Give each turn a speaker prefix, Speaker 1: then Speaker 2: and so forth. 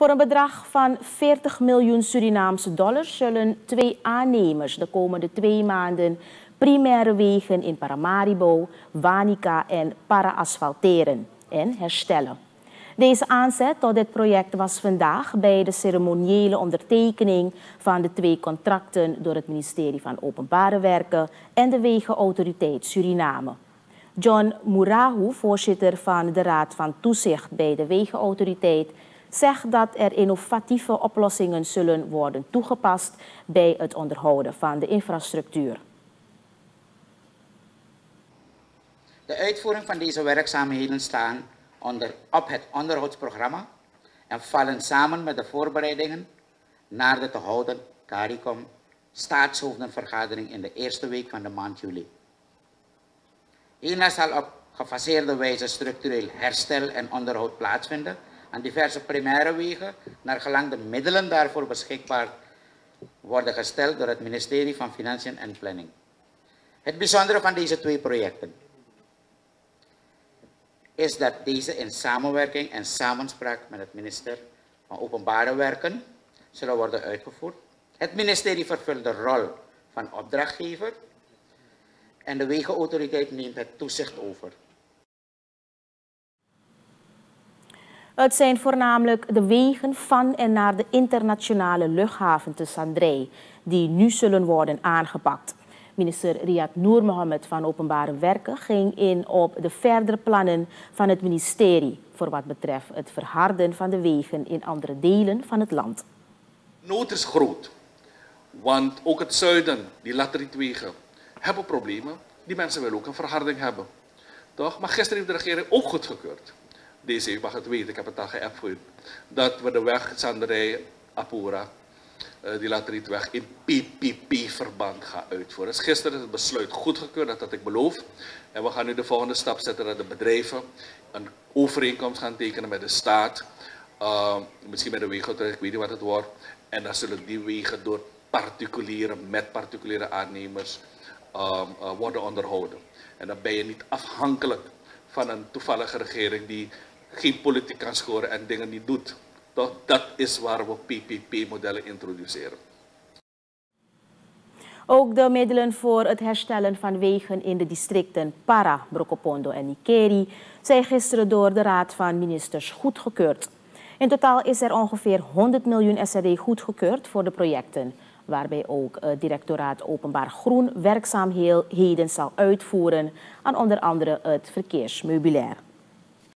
Speaker 1: Voor een bedrag van 40 miljoen Surinaamse dollars zullen twee aannemers de komende twee maanden primaire wegen in Paramaribo, Wanica en para-asfalteren en herstellen. Deze aanzet tot dit project was vandaag bij de ceremoniële ondertekening van de twee contracten door het ministerie van Openbare Werken en de Wegenautoriteit Suriname. John Murahu, voorzitter van de Raad van Toezicht bij de Wegenautoriteit, zegt dat er innovatieve oplossingen zullen worden toegepast bij het onderhouden van de infrastructuur.
Speaker 2: De uitvoering van deze werkzaamheden staan onder, op het onderhoudsprogramma en vallen samen met de voorbereidingen naar de te houden CARICOM staatshoofdenvergadering in de eerste week van de maand juli. Hierna zal op gefaseerde wijze structureel herstel en onderhoud plaatsvinden aan diverse primaire wegen, naar gelang de middelen daarvoor beschikbaar worden gesteld door het ministerie van Financiën en Planning. Het bijzondere van deze twee projecten is dat deze in samenwerking en samenspraak met het ministerie van Openbare Werken zullen worden uitgevoerd. Het ministerie vervult de rol van opdrachtgever en de wegenautoriteit neemt het toezicht over.
Speaker 1: Het zijn voornamelijk de wegen van en naar de internationale luchthaven te Sandrey die nu zullen worden aangepakt. Minister Riyad Noor Mohammed van Openbare Werken ging in op de verdere plannen van het ministerie voor wat betreft het verharden van de wegen in andere delen van het land.
Speaker 3: Nood is groot, want ook het zuiden, die laterietwegen, hebben problemen. Die mensen willen ook een verharding hebben. Toch? Maar gisteren heeft de regering ook goedgekeurd. Deze, mag het weten, ik heb het al voor u. Dat we de weg Sanderij, Apura, uh, die laterietweg in PPP-verband gaan uitvoeren. Gisteren is het besluit goedgekeurd, dat had ik beloofd. En we gaan nu de volgende stap zetten dat de bedrijven een overeenkomst gaan tekenen met de staat. Uh, misschien met de wegen, ik weet niet wat het wordt. En dan zullen die wegen door particulieren, met particuliere aannemers, um, uh, worden onderhouden. En dan ben je niet afhankelijk van een toevallige regering die geen politiek kan scoren en dingen niet doet. Dat is waar we PPP-modellen introduceren.
Speaker 1: Ook de middelen voor het herstellen van wegen in de districten Para, Brokopondo en Nikeri zijn gisteren door de Raad van Ministers goedgekeurd. In totaal is er ongeveer 100 miljoen SRD goedgekeurd voor de projecten, waarbij ook het directoraat Openbaar Groen werkzaamheden zal uitvoeren aan onder andere het verkeersmeubilair.